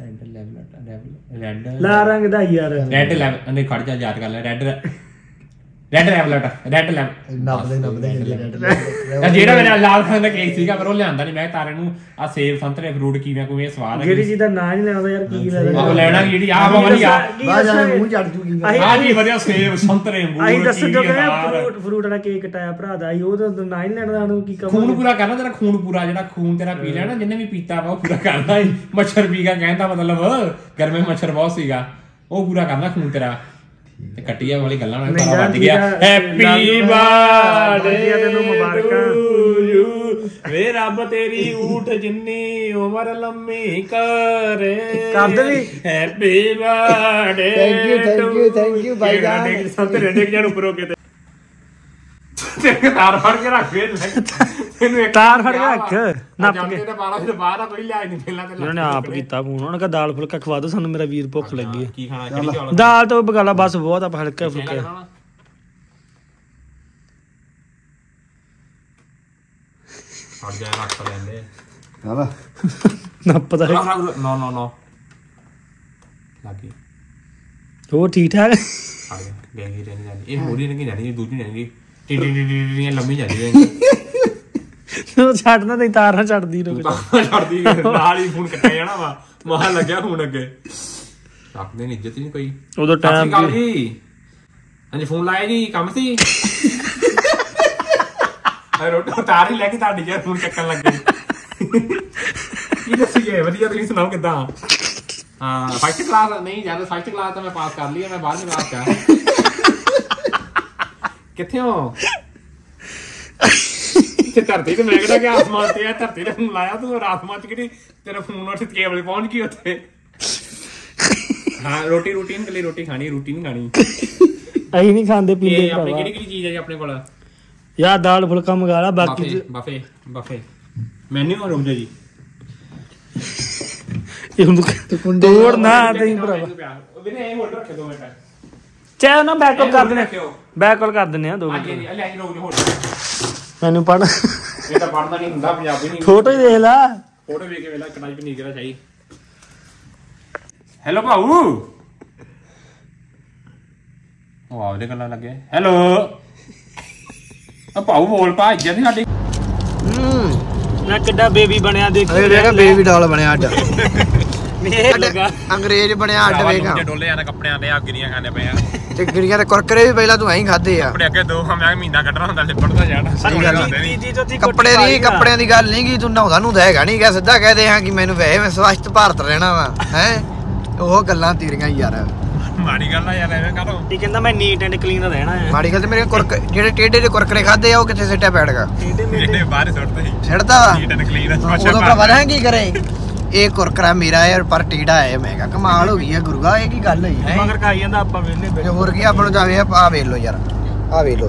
Speaker 2: ਰੈੱਡ ਲੈਵਲ ਰੈੱਡ
Speaker 1: ਲਾ ਰੰਗ ਦਾ ਹੀ ਯਾਰ।
Speaker 2: ਰੈੱਡ ਲੈਵਲ ਨੇ ਖੜ ਜਾ ਯਾਦ ਕਰ ਲੈ। Red red level red level
Speaker 4: ਨੱਪਦੇ ਨੱਪਦੇ ਜਾਂਦੇ
Speaker 2: ਯਾਰ ਜਿਹੜਾ ਮੇਰਾ ਲਾਲ ਖਾਨ ਦਾ ਕੇਕ ਸੀਗਾ ਪਰ ਉਹ ਲਿਆਂਦਾ ਨਹੀਂ ਮੈਂ ਤਾਰੇ ਨੂੰ ਆ ਸੇਬ ਸੰਤਰੇ ਫਰੂਟ ਕਿਵੇਂ ਕੋਈ ਸਵਾਦ ਹੈ
Speaker 1: ਜਿਹੜੀ ਚੀਜ਼ ਦਾ ਨਾਂ ਨਹੀਂ ਲੈਣਾ ਯਾਰ ਕੀ ਲੈਣਾ?
Speaker 2: ਆਹ ਲੈਣਾ ਜਿਹੜੀ? ਆ। ਵਧੀਆ
Speaker 4: ਬਾਹਰ ਜਾਣੇ ਮੂੰਹ ਚੜ ਜੂਗੀ।
Speaker 2: ਆ ਜੀ ਵਧੀਆ ਸੇਬ ਸੰਤਰੇ ਅੰਗੂਰ
Speaker 1: ਅਸੀਂ ਦੱਸੋ ਜੋ ਕਹਿੰਦੇ। ਫਰੂਟ ਫਰੂਟ ਵਾਲਾ ਕੇਕ ਕਟਾਇਆ ਭਰਾ ਦਾ। ਉਹ ਤਾਂ ਨਾਂ ਹੀ ਨੀ ਲੈਣਾ ਸਾਨੂੰ ਕੀ ਕੰਮ
Speaker 2: ਖੂਨ ਪੂਰਾ ਕਰਨਾ ਤੇਰਾ ਖੂਨ ਪੂਰਾ ਜਿਹੜਾ ਖੂਨ ਤੇਰਾ ਪੀ ਲੈਣਾ ਜਿੰਨੇ ਵੀ ਪੀਤਾ ਵਾ ਉਹ ਪੂਰਾ ਕਰਨਾ ਹੀ। ਮੱਛਰ ਪੀ ਗਿਆ ਕਹਿੰਦਾ ਮਤਲਬ ਗਰਮੇ ਮੱਛਰ ਬਹੁਤ ਸੀਗਾ। ਉਹ ਪੂਰਾ ਕਰਨਾ ਖੂਨ ਤੇਰਾ। ਤੇ ਕੱਟੀਆਂ ਵਾਲੀ ਗੱਲਾਂ ਨਾਲ
Speaker 1: ਯਾਰ,
Speaker 2: ਵੱਜ ਗਿਆ। ਹੈਪੀ ਬਰਥਡੇ
Speaker 1: ਤੈਨੂੰ ਮੁਬਾਰਕਾਂ।
Speaker 2: ਵੇ ਰੱਬ ਤੇਰੀ ਊਠ ਜਿੰਨੀ ਉਮਰ ਲੰਮੀ ਕਰੇ
Speaker 1: ਕਰ ਵੀ।
Speaker 2: Happy birthday
Speaker 4: Thank you, thank you, thank you, ਭਾਈ ਜਾਨ।
Speaker 2: ਜਾਨ ਸੰਤ ਰੇਡੇ ਜਣ ਉੱਪਰ ਹੋ ਕੇ ਤੇ ਤਾਰ ਫੜ ਕੇ ਰੱਖ ਦੇ ਤੈਨੂੰ ਇੱਕ
Speaker 1: ਤਾਰ ਫੜ ਕੇ ਰੱਖ, ਨੱਪ ਕੇ।
Speaker 2: ਜਾਂਦੇ ਤੇ ਬਾਲਾ ਫਿਰ ਬਾਹਰ ਆ ਕੋਈ ਲਿਆ ਨਹੀਂ ਪਹਿਲਾਂ ਤੇ
Speaker 1: ਉਹਨਾਂ ਨੇ ਆਪ ਕੀਤਾ ਫੋਨ ਉਹਨਾਂ ਕਹਾ ਦਾਲ ਫੁਲਕਾ ਖਵਾ ਦਿਓ ਸਾਨੂੰ ਮੇਰਾ ਵੀਰ ਭੁੱਖ ਲੱਗੀ ਹੈ।
Speaker 2: ਕੀ ਖਾਣਾ ਕਿਹੜੀ ਚੌਲ?
Speaker 1: ਦਾਲ ਤੋਂ ਬਗਾਲਾ ਬਸ ਬਹੁਤ ਆ ਹਲਕਾ ਫੁਲਕਾ।
Speaker 2: ਫੜ ਜਾ ਰੱਖ ਲੈਂਦੇ
Speaker 4: ਹਾਲਾ
Speaker 2: ਨੋ ਨੋ ਨੋ। ਲੱਗੀ
Speaker 1: ਉਹ ਠੀਕ ਠਾਕ?
Speaker 2: ਆ ਗਿਆ ਗੈਂਗੀ ਰਹਿਣੀ ਜਾਂਦੀ ਇਹ ਮੋਰੀ ਨਹੀਂ ਜਾਂਦੀ ਇਹ ਦੂਜੀ ਨਹੀਂ ਟੀ ਟੀ ਟੀ ਟੀ ਲੰਮੀ ਜਾਂਦੀ ਹੈ। [laughs]
Speaker 1: ਉਹ ਛੱਡਣਾ ਤੇ ਤਾਰ ਨਾ ਛੱਡਦੀ ਜਾ।
Speaker 2: ਛੱਡਦੀ ਨਾਲ ਹੀ ਫੋਨ ਕੱਟਿਆ ਜਾਣਾ ਵਾ। ਮਾਹ ਲੱਗਿਆ ਫੋਨ ਅੱਗੇ। ਰੱਖਦੇ ਨਹੀਂ ਇੱਜ਼ਤ ਨਹੀਂ ਕੋਈ।
Speaker 1: ਉਦੋਂ ਟਾਈਮ
Speaker 2: ਜੀ। ਹਾਂਜੀ ਫੋਨ ਲਾਇਆ ਜੀ ਕੰਮ ਸੀ? ਆ ਰੋਟੀ ਤਾਰ ਹੀ ਲੈ ਕੇ ਤੁਹਾਡੀ ਯਾਰ ਫੋਨ ਚੱਕਣ ਲੱਗੇ ਕੀ ਦੱਸੀਏ ਵਧੀਆ ਤੁਸੀਂ ਸੁਣਾਓ ਕਿਦਾਂ? ਹਾਂ ਫਸਟ ਕਲਾਸ ਨਹੀਂ ਯਾਰ ਫਸਟ ਕਲਾਸ ਤਾਂ ਮੈਂ ਪਾਸ ਕਰ ਲਈ ਮੈਂ 12ਵੀਂ ਕਲਾਸ ਚ। ਕਿੱਥੇ ਹੋ? ਤੇ ਧਰਤੀ ਤੇ ਮੈਂ ਕਿਹੜਾ ਕਿ ਆਸਮਾਨ ਤੇ ਆ ਧਰਤੀ ਤੇ ਫੋਨ ਲਾਇਆ ਤੂੰ ਆਸਮਾਨ ਚ ਕਿਹੜੀ ਤੇਰਾ ਫੋਨ ਉੱਥੇ ਕੇਬਲ ਪਹੁੰਚ ਗਈ ਉੱਥੇ? ਹਾਂ ਰੋਟੀ ਰੋਟੀ ਨਹੀਂ ਕੱਲੀ ਰੋਟੀ ਖਾਣੀ ਰੋਟੀ ਨਹੀਂ ਖਾਣੀ।
Speaker 1: ਅਸੀਂ ਨਹੀਂ ਖਾਂਦੇ ਪੀਂਦੇ
Speaker 2: ਇਹ ਆਪਣੀ ਕਿਹੜੀ ਕਿਹੜੀ ਚੀਜ਼ ਹੈ ਜੀ ਆਪਣੇ ਕੋਲ?
Speaker 1: ਯਾਰ ਦਾਲ ਫੁਲਕਾ ਮੰਗਾ ਲਾ ਬਾਕੀ
Speaker 2: ਬਫੇ ਬਫੇ ਬਫੇ। ਮੈਨੂ ਰੁਕ ਜਾ ਜੀ।
Speaker 1: ਇਹ ਹੁਣ ਤੋੜ ਨਾ ਦੇਈ ਭਰਾਵਾ।
Speaker 2: ਵੀਰੇ ਇਹ ਹੋਲਡ ਰੱਖੇ ਦੋ ਮਿੰਟ।
Speaker 1: ਚਾਹ ਨਾ ਬੈਕ ਕਰ ਦਿੰਦੇ। ਬੈਕ ਕਾਲ ਕਰ ਦਿੰਦੇ ਆ ਦੋ ਮਿੰਟ।
Speaker 2: ਹਾਂਜੀ ਲੈ ਜੀ ਰੋਕ ਹੋਲਡ
Speaker 1: ਮੈਨੂੰ ਪੜ
Speaker 2: ਇਹ ਤਾਂ ਪੜਦਾ ਨਹੀਂ ਹੁੰਦਾ ਪੰਜਾਬੀ ਨਹੀਂ।
Speaker 1: ਫੋਟੋ ਹੀ ਦੇਖ ਲਾ।
Speaker 2: ਫੋਟੋ ਵੇਖ ਕੇ ਵੇਲਾ ਕੜਾਈ ਪਨੀਰ ਕਿਹੜਾ ਚਾਹੀ। ਹੈਲੋ ਭਾਊ। ਉਹ ਆਉਦੇ ਗੱਲਾਂ ਲੱਗੇ। ਹੈਲੋ ਆ ਭਾਊ ਬੋਲ ਪਾ ਇੱਜ਼ਤ ਨਹੀਂ ਸਾਡੀ।
Speaker 3: ਹੂੰ
Speaker 1: ਮੈਂ ਕਿੱਡਾ ਬੇਬੀ ਬਣਿਆ ਦੇਖੀ
Speaker 3: ਅਰੇ ਵੇਖ ਬੇਬੀ ਡਾਲ ਬਣਿਆ ਅੱਡ [laughs]
Speaker 1: ਲੱਗਾ
Speaker 3: ਅੰਗਰੇਜ਼ ਬਣਿਆ ਅੱਡ ਵੇਖ।
Speaker 2: ਡੋਲੇ ਆ ਕੱਪੜਿਆਂ ਦੇ ਅੱਗਰੀਆਂ ਖਾਣੇ ਪਏ ਆ।
Speaker 3: ਤੇ ਗਿਰੀਆਂ ਦੇ ਕੁਰਕਰੇ ਵੀ ਪਹਿਲਾਂ ਤੂੰ ਐਂ ਖਾਦੇ ਆ।
Speaker 2: ਆਪਣੇ ਅੱਗੇ ਦੋ ਮੈਂ ਮਹੀਨਾ ਕੱਢਣਾ ਹੁੰਦਾ ਲਿਪੜਦਾ ਜਾਣਾ।
Speaker 3: ਸਹੀ ਗੱਲ
Speaker 1: ਚੌਥੀ
Speaker 3: ਕੱਪੜੇ ਦੀ ਕੱਪੜਿਆਂ ਦੀ ਗੱਲ ਨਹੀਂ ਕੀ ਤੂੰ ਨਹਾਉਂਦਾ ਨੂੰ ਹੈਗਾ ਨਹੀਂ ਕਿ ਸਿੱਧਾ ਕਹਦੇ ਹਾਂ ਕਿ ਮੈਨੂੰ ਵੈਸੇ ਮੈਂ ਸਵਸਥ ਭਾਰਤ ਰਹਿਣਾ ਵਾ ਹੈ? ਉਹ ਗੱਲਾਂ ਤੇਰੀਆਂ ਹੀ ਯਾਰ।
Speaker 2: ਮਾੜੀ ਗੱਲ ਆ ਯਾਰ ਐਵੇਂ ਕਰੋ।
Speaker 1: ਇਹ ਕਹਿੰਦਾ ਮੈਂ ਨੀਟ ਐਂਡ ਕਲੀਨ ਰਹਿਣਾ ਹੈ
Speaker 3: ਮਾੜੀ ਗੱਲ ਤੇ ਮੇਰੇ ਕੁਰਕ ਜਿਹੜੇ ਟੇਡੇ ਦੇ ਕੁਰਕਰੇ ਖਾਦੇ ਆ ਉਹ ਕਿੱਥੇ ਸਿੱਟਿਆ ਪੈੜਗਾ
Speaker 2: ਜਿਹੜੇ ਬਾਹਰ ਸੁੱਟਦੇ ਸੀ।
Speaker 3: ਛੱਡਦਾ ਵਾ?
Speaker 2: ਨੀਟ ਐਂਡ ਕਲੀਨ
Speaker 3: ਉਦੋਂ ਭਰਾ ਵਧਾਂ ਕੀ ਕਰੇ? ਇਹ ਕੁਰਕਰਾ ਮੇਰਾ ਯਾਰ ਪਰ ਟੀੜਾ ਹੈ ਮੈਂ ਕਿਹਾ ਕਮਾਲ ਹੋ ਗਈ ਆ ਗੁਰੂਆ ਇਹ ਕੀ ਗੱਲ ਹੋਈ ਹੈ?
Speaker 1: ਮਗਰ ਖਾਈ ਜਾਂਦਾ ਆਪਾਂ ਵੇਲੇ
Speaker 3: ਤੇ ਹੋਰ ਕੀ ਆਪਾਂ ਨੂੰ ਜਾਵੇ ਆ ਵੇਖ ਲਓ ਯਾਰ ਆ ਵੇਖ ਲਓ।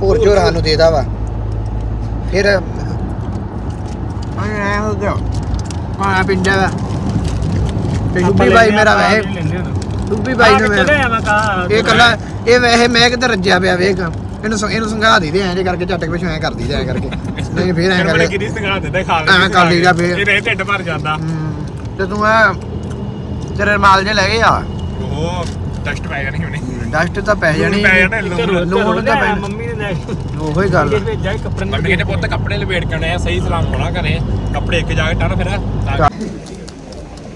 Speaker 3: ਹੋਰ ਜੋ ਸਾਨੂੰ ਦੇਦਾ ਵਾ? ਫਿਰ ਆਇਆ ਹੋ ਗਿਆ। ਆ ਪਿੰਡਾ ਵਾ ਤੇ ਯੂਪੀ ਭਾਈ ਮੇਰਾ ਵੈਸੇ। ਯੂਪੀ ਭਾਈ ਨੇ ਇਹ ਕੱਲਾ ਇਹ ਵੈਸੇ ਮੈਂ ਕਿਤੇ ਰੱਜਿਆ ਪਿਆ ਵੇਖ। ਇਹਨੂੰ ਸੰ- ਇਹਨੂੰ ਸੰਘਾ ਦੀ ਦੇ ਐਂ ਜੇ ਕਰਕੇ ਝੱਟ ਕੇ ਪਿਛੋਂ ਐਂ ਕਰਦੀ ਐਂ ਕਰਕੇ। ਨਹੀਂ ਫੇਰ ਐਂ
Speaker 2: ਬੜੇ
Speaker 3: ਕਰਕੇ।
Speaker 2: ਕਿਰੀ ਸੰਗਾ ਦਿੰਦਾ ਖਾ
Speaker 3: ਐਵੇਂ ਕਰ ਲਈਦਾ ਫੇਰ।
Speaker 2: ਇਹ ਰਹੇ ਢਿੱਡ ਭਰ ਜਾਂਦਾ।
Speaker 3: ਹਮ, ਤੇ ਤੂੰ ਆ ਤੇਰੇ ਮਾਲ ਜੇ ਲੈ ਗਏ ਆ?
Speaker 2: ਉਹ ਡਸਟ ਪੈ ਜਾਣੀ ਹੁਣੇ।
Speaker 3: ਡਸਟ ਤਾਂ ਪੈ ਜਾਣੀ।
Speaker 2: ਪੈ ਜਾਣਾ ਲੂਣ।
Speaker 3: ਲੂਣ ਤਾਂ।
Speaker 1: ਮੰਮੀ ਨੇ ਲੈ
Speaker 3: ਉਹੋ ਹੀ ਗੱਲ ਆ।
Speaker 1: ਭੇਜਿਆ ਸੀ ਕੱਪੜੇ
Speaker 2: ਮੰਮੀ ਕਹਿੰਦੇ ਪੁੱਤ ਕੱਪੜੇ ਲਪੇਟ ਕੇ ਆਉਣੇ ਆ ਸਹੀ ਸਲਾਮ ਹੋਣਾ ਘਰੇ। ਕੱਪੜੇ ਇੱਕ ਜਾ ਕੇ ਟਾਣ ਫਿਰ।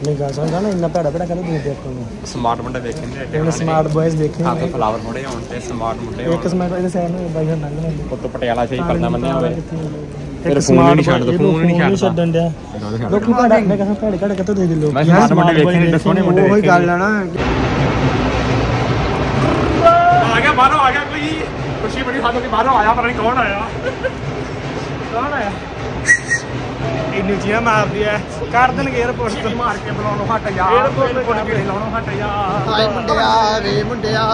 Speaker 1: ਨਹੀਂ ਗਾ ਸਮਝਾ ਨਾ ਇੰਨਾ ਭੈੜਾ ਭੈੜਾ ਕਹਿੰਦਾ ਦੇਖ ਦੇਖੋ ਨੂੰ
Speaker 2: ਸਮਾਰਟ ਮੁੰਡੇ ਵੇਖੇ
Speaker 1: ਹੁਣ ਸਮਾਰਟ ਬॉयਜ਼ ਦੇਖੇ
Speaker 2: ਹੱਥ ਫਲਾਵਰ ਥੋੜੇ ਹੋਣ ਤੇ ਸਮਾਰਟ ਮੁੰਡੇ
Speaker 1: ਇੱਕ ਸਮਾਰਟ ਇਹਦੇ ਸਾਈਡ ਨੂੰ ਬਾਈ ਨਾਲ ਲੰਘ ਲੈਂਦੇ
Speaker 2: ਪੁੱਤ ਪਟਿਆਲਾ ਸ਼ਾਹੀ ਪਰਦਾ ਮੰਨਿਆ ਹੋਵੇ।
Speaker 1: ਇੱਕ
Speaker 2: ਫੋਨ ਨਹੀਂ ਛੱਡਦਾ, ਫੋਨ ਨਹੀਂ
Speaker 1: ਇਹਨੂੰ
Speaker 2: ਛੱਡਦਾ।
Speaker 1: ਛੱਡਣ ਲੋਕੀ ਭੈੜਾ ਮੈਂ ਕਹਿੰਦਾ ਭੈੜੇ ਘੜੇ ਕਿੱਥੋਂ ਦੇ ਦੇ ਲੋਕ?
Speaker 2: ਮੈਂ smart ਮੁੰਡੇ ਵੇਖੇ ਨੇ, ਸੋਹਣੇ ਮੁੰਡੇ
Speaker 3: ਉਹੋ ਹੀ ਗੱਲ ਆ ਨਾ।
Speaker 2: ਆ ਗਿਆ ਬਾਹਰੋਂ ਆ ਗਿਆ ਕੋਈ? ਖੁਸ਼ੀ ਬੜੀ ਸਾਨੂੰ ਕਿ ਬਾਹਰੋਂ ਆਇਆ ਪਤਾ ਨਹੀਂ ਕੌਣ ਆਇਆ।
Speaker 1: ਕੌਣ ਆਇਆ? ਇੰਨੀ ਚੀਆਂ ਮਾਰਦੀ ਐ। ਕਰ ਦੇਣਗੇ 에어ਪੋਰਟ ਤੋਂ
Speaker 2: ਮਾਰ ਕੇ ਬੁਲਾਉਣੋਂ ਹਟ ਜਾ।
Speaker 1: Airport ਤੋਂ
Speaker 2: ਪੁੱਟ ਕੇ ਲਾਉਣੋਂ ਹਟ ਜਾ।
Speaker 3: ਹਾਏ ਮੁੰਡਿਆ ਵੇ ਮੁੰਡਿਆ।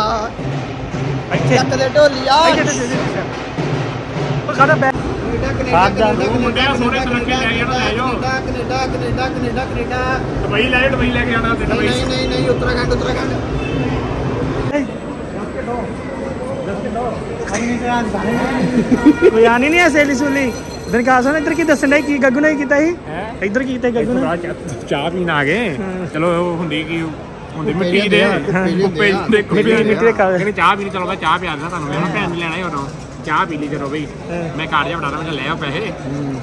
Speaker 1: ਇੱਥੇ।
Speaker 3: ਚੱਕ ਦੇ ਢੋਲੀਆ
Speaker 1: ਉਹ ਸਾਡਾ ਬੈ ਬਾਹਰ ਜਾ।
Speaker 2: ਮੁੰਡਿਆ ਸੋਹਣੇ ਸੁਨੱਖੇ ਲੈ ਜਾਣਾ, ਲੈ ਜਾਓ।
Speaker 3: Canada Canada Canada Canada Canada.
Speaker 2: Dubai ਲੈ ਜਾ ਦੁਬਈ ਲੈ ਕੇ ਜਾਣਾ ਤੇ
Speaker 3: ਨਹੀਂ
Speaker 2: ਦੁਬਈ।
Speaker 3: ਨਹੀਂ ਨਹੀਂ ਨਹੀਂ ਉੱਤਰਾਖੰਡ ਉੱਤਰਾਖੰਡ।
Speaker 1: ਕੋਈ ਆਣੀ ਨਹੀਂ ਐ ਸੇਲੀ ਸੁਲੀ। ਦਿਨ ਕਾ ਸੁਣ ਇੱਧਰ ਕੀ ਦੱਸਣ ਡਿਆ ਕੀ ਗੱਗੂ ਨੇ ਕੀ ਕੀਤਾ ਸੀ? ਇੱਧਰ ਕੀ ਕੀਤਾ ਗੱਗੂ ਨੇ?
Speaker 2: ਚਾਹ ਪੀਣ ਆ ਗਏ। ਚਲੋ ਉਹ ਹੁੰਦੀ ਕੀ ਹੁੰਦੀ ਮਿੱਟੀ ਦੇ। ਕੁੱਪੇ ਦੇ ਕੁੱਪੇ
Speaker 1: ਮਿੱਟੀ- ਮਿੱਟੀ ਦੇ ਕਾਗਜ਼।
Speaker 2: ਕਹਿੰਦੇ ਚਾਹ ਪੀਣੀ ਚਲੋ ਮੈਂ ਚਾਹ ਪਿਆ ਦੇਣਾ ਤੁਹਾਨੂੰ। ਮੈਂ ਕਿਹਾ ਭੈਣ ਨੇ ਲੈਣਾ ਹੀ ਉਦੋਂ। ਚਾਹ ਪੀ ਲਈ ਚਲੋ ਬਈ। ਮੈਂ ਕਾਰਡ ਜਿਹਾ ਬਣਾ ਮੈਂ ਲੈ ਆ ਪੈਸੇ।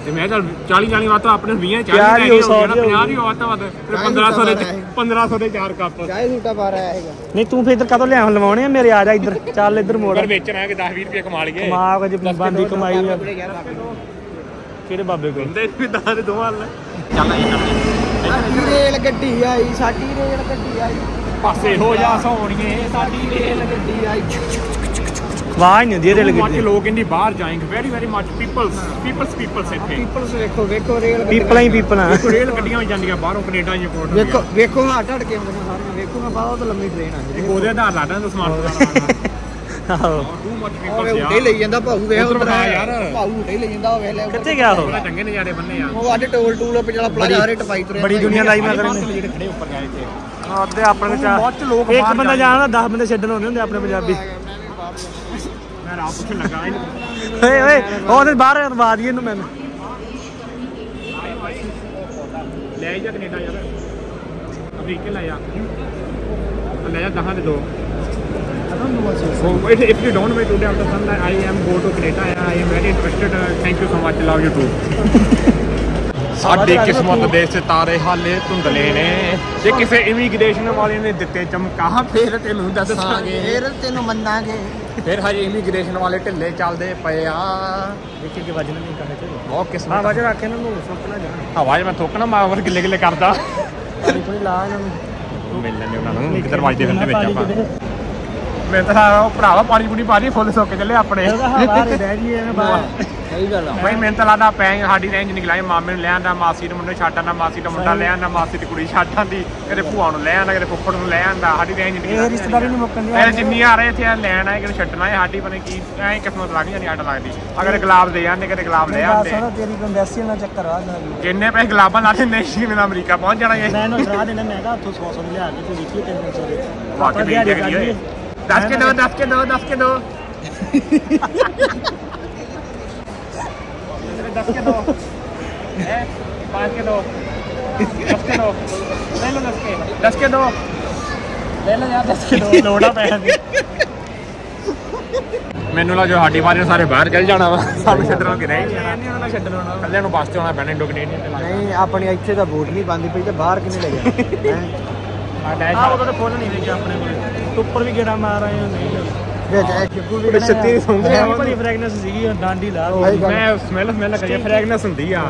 Speaker 2: ਤੇ ਮੈਂ ਚਲ 40 40 ਵਾਰ ਤਾਂ ਆਪਣੇ 20 40
Speaker 1: ਪਿਆਰ ਹੀ ਹੋ,
Speaker 2: ਹੋ ਗਿਆ
Speaker 1: ਸੌ ਦੀ ਹੋ
Speaker 2: 50 ਦੀ ਵੱਧ ਤੋਂ ਵੱਧ। ਫਿਰ
Speaker 3: ਚਾਲੀ
Speaker 2: 1500 ਦੇ
Speaker 3: ਸੌ
Speaker 2: 1500 ਦੇ ਚਾਰ ਕੱਪ।
Speaker 3: ਚਾਹੇ ਸੂਟਾ ਪਾ ਰਿਹਾ ਹੈਗਾ।
Speaker 1: ਨਹੀਂ ਤੂੰ ਫੇਰ ਇੱਧਰ ਕਦੋਂ ਲਿਆ ਹੁਣ ਲਵਾਉਣੇ ਆ? ਮੇਰੇ ਆ ਜਾ ਇੱਧਰ। ਚੱਲ ਇੱਧਰ ਮੋੜ।
Speaker 2: ਪਰ ਵੇਚਣਾ ਹੈ ਕਿ 10 20 ਰੁਪਏ ਕਮਾ ਲਈਏ।
Speaker 1: ਮਾਂ ਕੁਝ ਬੰਦੀ ਕਮਾਈ ਆ। ਕਿਹੜੇ ਬਾਬੇ ਕੋਲ?
Speaker 2: ਕਹਿੰਦੇ ਵੀ 10 ਦੇ ਦੋ ਹਾਲ ਚੱਲ ਆਈ
Speaker 3: ਸਾਡੀ ਰੇਲ ਗੱਡੀ ਆਈ? ਸਾਡੀ ਰੇਲ ਗੱਡੀ ਆਈ।
Speaker 2: ਪਾਸੇ ਹੋ ਜਾ ਸੋਹਣੀਏ ਸਾਡੀ ਰੇਲ
Speaker 3: ਗੱਡੀ ਆਈ।
Speaker 1: ਆਵਾਜ਼ ਨਹੀਂ ਹੁੰਦੀ ਇਹਦੇ
Speaker 2: ਮੱਚ
Speaker 1: ਲੱਗੀ
Speaker 2: ਲੋਕ ਇੰਨੀ ਬਾਹਰ ਜਾਏਂਗੇ। Very very much peoples peoples peoples ਇੱਥੇ।
Speaker 3: ਪੀਪਲਸ ਵੇਖੋ ਵੇਖੋ ਰੇਲ ਗੱਡੀ।
Speaker 1: ਪੀਪਲਾਂ ਹੀ ਪੀਪਲਾਂ
Speaker 2: ਦੇਖੋ ਰੇਲ ਗੱਡੀਆਂ ਵੀ ਜਾਂਦੀਆਂ ਬਾਹਰੋਂ ਕੈਨੇਡਾ ਜਾਂ ਕੋਟ
Speaker 3: ਵੇਖੋ ਵੇਖੋ ਹਾਂ ਢੜ ਕੇ ਆਉਂਦੀਆਂ ਸਾਰੀਆਂ। ਵੇਖੋ ਮੈਂ ਬਹੁਤ ਲੰਮੀ ਟ੍ਰੇਨ ਆ।
Speaker 2: ਇੱਕ ਉਹਦੇ ਆਧਾਰ ਲਾਟਾਂ ਦਾ ਸਮਾਰਟ ਟੂ ਮੱਚ
Speaker 3: ਉਹ
Speaker 2: ਪੀਪਲਸ
Speaker 3: ਉੱਤੇ ਹੀ ਲਈ ਜਾਂਦਾ ਭਾਊ ਵੇਖ
Speaker 2: ਉੱਧਰ ਵਿਖਾ ਯਾਰ।
Speaker 3: ਭਾਊ ਹੀ ਲਈ ਜਾਂਦਾ ਉਹ ਵੇਖ ਲੈ।
Speaker 1: ਕਿੱਥੇ ਗਿਆ ਉਹ?
Speaker 2: ਚੰਗੇ ਨਜ਼ਾਰੇ ਬੰਨੇ ਆ।
Speaker 3: ਉਹ ਅੱਜ ਟੋਲ ਟੂਲ ਜਿਹੜਾ ਪਲਾਜ਼ਾ ਹਰੇ ਟਪਾਈ ਤੁਰਿਆ
Speaker 1: ਬੜੀ ਦੁਨੀਆ ਲਾਈ ਮੈਂ ਕਰਨੇ
Speaker 2: ਜਿਹੜੇ ਖੜੇ ਉੱਪਰ ਗਏ ਇੱਥੇ।
Speaker 1: ਆਦੇ ਆਪਣੇ
Speaker 2: ਲੋਕ
Speaker 1: ਇੱਕ ਬੰਦਾ
Speaker 2: ਜਾਂਦੇ।
Speaker 1: ਜਾਣਦਾ 10 ਬੰਦੇ ਛੱਡਣ ਆਉਂਦੇ ਹੁੰਦੇ ਆਪਣੇ ਪੰਜਾਬੀ।
Speaker 2: ਮੈਂ ਰਾਤ ਪੁੱਛਣ ਲੱਗਾ ਇਹਨੂੰ
Speaker 1: ਓਏ ਓਏ ਉਹਦੇ ਬਾਹਰ ਰਵਾ ਦਈਏ ਇਹਨੂੰ ਮੈਨੂੰ।
Speaker 2: ਲੈ ਜਾ ਕੈਨੇਡਾ ਯਾਰ। ਅਮਰੀਕਾ ਲੈ ਜਾ ਲੈ ਜਾ ਦਹਾਂ ਦੇ ਦੋ। So if, if you don't wait today after sunlight, I am go to Canada. I am very interested. Uh, thank you so much. Love you too. ਸਾਡੇ ਕਿਸਮਤ ਦੇ ਸਿਤਾਰੇ ਹਾਲੇ ਧੁੰਦਲੇ ਨੇ ਜੇ ਕਿਸੇ ਇਮੀਗ੍ਰੇਸ਼ਨ ਵਾਲੇ ਨੇ ਦਿੱਤੇ ਚਮਕਾ ਫੇਰ ਤੈਨੂੰ ਦੱਸਾਂਗੇ
Speaker 3: ਫੇਰ ਤੈਨੂੰ ਮੰਨਾਂਗੇ
Speaker 2: ਫਿਰ ਹਜੇ ਇਮੀਗ੍ਰੇਸ਼ਨ ਵਾਲੇ ਢਿੱਲੇ ਚੱਲਦੇ ਪਏ ਆ
Speaker 1: ਇੱਕ ਇੱਕ ਵਜਨ ਨਹੀਂ ਕਰਨੇ ਚਾਹੀਦੇ
Speaker 2: ਬਹੁਤ ਕਿਸਮਤ
Speaker 1: ਵਜਨ ਰੱਖ ਇਹਨਾਂ ਨੂੰ ਸੁੱਕਣਾ ਜਾਣ
Speaker 2: ਹਵਾ ਮੈਂ ਥੋਕਣਾ ਮਾਰ ਗਿੱਲੇ ਗਿੱਲੇ ਕਰਦਾ
Speaker 1: ਕੋਈ ਲਾ ਇਹਨਾਂ ਨੂੰ
Speaker 2: ਮਿਲ ਲੈਂਦੇ ਉਹਨਾਂ ਨੂੰ ਕਿੱਧਰ ਵੱਜਦੇ ਫਿਰਦੇ ਵਿੱਚ ਆਪਾਂ। ਮੈਂ ਤਾਂ ਉਹ ਭਰਾਵਾ ਪਾਣੀ ਪੂਣੀ ਪਾ ਦੀ ਫੁੱਲ ਸੁੱਕ ਚੱਲੇ ਆਪਣੇ।
Speaker 1: ਰਹਿ ਬਾਹਰ।
Speaker 3: ਸਹੀ ਗੱਲ ਆ।
Speaker 2: ਬਈ ਮੈਨੂੰ ਤਾਂ ਲੱਗਦਾ ਪੈਂਗ ਸਾਡੀ ਰੇਂਜ ਨਿਕਲਾਈ ਮਾਮੇ ਨੂੰ ਲੈ ਆਂਦਾ ਮਾਸੀ ਨੂੰ ਮੁੰਡੇ ਛੱਡ ਆਂਦਾ ਮਾਸੀ ਦਾ ਮੁੰਡਾ ਲੈ ਆਂਦਾ ਮਾਸੀ ਦੀ ਕੁੜੀ ਛੱਡ ਆਂਦੀ ਕਦੇ ਭੂਆ ਨੂੰ ਲੈ ਆਂਦਾ ਕਦੇ ਫੁੱਫੜ ਨੂੰ ਲੈ ਆਂਦਾ ਸਾਡੀ ਰੇਂਜ ਨਿਕਲਾਈ
Speaker 1: ਇਹ ਰਿਸ਼ਤੇਦਾਰੀ ਨਹੀਂ ਮੁੱਕਣ ਦੀ
Speaker 2: ਜਿੰਨੀ ਆ ਰਹੇ ਇੱਥੇ ਲੈਣ ਆਏ ਕਿ ਛੱਡਣਾ ਹੈ ਸਾਡੀ ਪਤਾ ਕੀ ਐਂ ਕਿਸਮਤ ਲੱਗ ਜਾਂਦੀ ਅੱਡ ਲੱਗਦੀ। ਅਗਰ ਗੁਲਾਬ ਦੇ ਆਂਦੇ ਕਦੇ ਗੁਲਾਬ ਲੈ ਆਂਦੇ।
Speaker 1: ਸਾਰਾ ਤੇਰੀ ਕੰਬੈਸੀ ਨਾਲ ਚੱਕਰ ਆ ਜਾ
Speaker 2: ਕਿੰਨੇ ਪੈਸੇ ਗੁਲਾਬਾਂ ਲਾ ਦਿੰਦੇ ਸੀ ਮੈਂ ਅਮਰੀਕਾ ਪਹੁੰਚ ਜਾਣਾ ਇਹ
Speaker 1: ਮੈਂ ਇਹਨੂੰ ਸਲਾਹ ਦੇਣਾ ਮੈਂ ਕਿਹਾ ਹੱਥੋਂ 100 100 ਲਿਆ ਕੇ ਤੂੰ ਵੇਖੀ 300 ਦੇ।
Speaker 2: ਵਾਕਈ
Speaker 1: ਆਪਾਂ
Speaker 2: ਬੇਇੱਜ਼ਤੀ
Speaker 1: ਦਿਹਾੜੀ
Speaker 2: ਕਰੀ ਓਏ।
Speaker 1: ਕੱਢੀਏ।
Speaker 2: ਦੱਸ ਕੇ ਦੋ ਦੱਸ ਕੇ ਦੋ ਦੱਸ ਕੇ ਦੋ ਦੱਸ ਕੇ ਦੋ ਹੈ ਪਾँच ਕੇ ਦੋ ਦਸ ਕੇ ਦੋ ਲੈ ਲਓ ਦਸ ਕੇ ਦਸ ਕੇ ਦੋ ਲੈ ਲਓ ਯਾਰ ਦਸ ਕੇ ਦੋ
Speaker 1: ਲੋੜਾ ਪੈਣ ਦੀ
Speaker 2: ਮੈਨੂੰ ਲੱਗਾ ਸਾਡੀ ਵਾਰੀ ਨੂੰ ਸਾਰੇ ਬਾਹਰ ਚੱਲ ਜਾਣਾ ਵਾ ਸਾਨੂੰ ਛੱਡਣਾ ਕਿ ਨਹੀਂ
Speaker 1: ਨਹੀਂ ਉਹਨਾਂ ਛੱਡਣਾ ਉਹਨਾਂ
Speaker 2: ਕੱਲਿਆਂ ਨੂੰ ਬੱਸ ਤੇ ਆਉਣਾ ਪੈਣਾ ਇੰਡੋ ਕੈਨੇਡੀਅਨ ਤੇ ਲੱਗਦਾ
Speaker 3: ਨਹੀਂ ਆਪਣੀ ਇੱਥੇ ਤਾਂ ਵੋਟ ਨਹੀਂ ਬੰਦੀ ਪਈ ਤੇ ਬਾਹਰ ਕਿਨੇ ਲੈ ਗਿਆ ਹੈਂ?
Speaker 1: ਆ ਉਹ ਤਾਂ ਫੁੱਲ ਨਹੀਂ ਦੇਖਿਆ ਆਪਣੇ ਕੋਲ ਉੱਪਰ ਵੀ ਗੇੜਾ ਮਾਰ ਆਏ ਹੋ ਨਹੀਂ
Speaker 3: ਵਿੱਚ ਇਹ ਚਿੱਕੂ ਵੀ
Speaker 2: ਬੜੇ ਛੱਤੀ ਸੌਂਦੇ ਆ
Speaker 1: ਬੜੀ ਫ੍ਰੈਗਨੈਂਸ ਸੀਗੀ ਉਹ ਡਾਂਡੀ ਲਾ
Speaker 3: ਭਾਈ ਗੱਲ-
Speaker 2: ਮੈਂ ਸਮੈਲ ਸਮੈਲ ਕਰੀ ਫ੍ਰੈਗਨੈਂਸ ਹੁੰਦੀ ਆ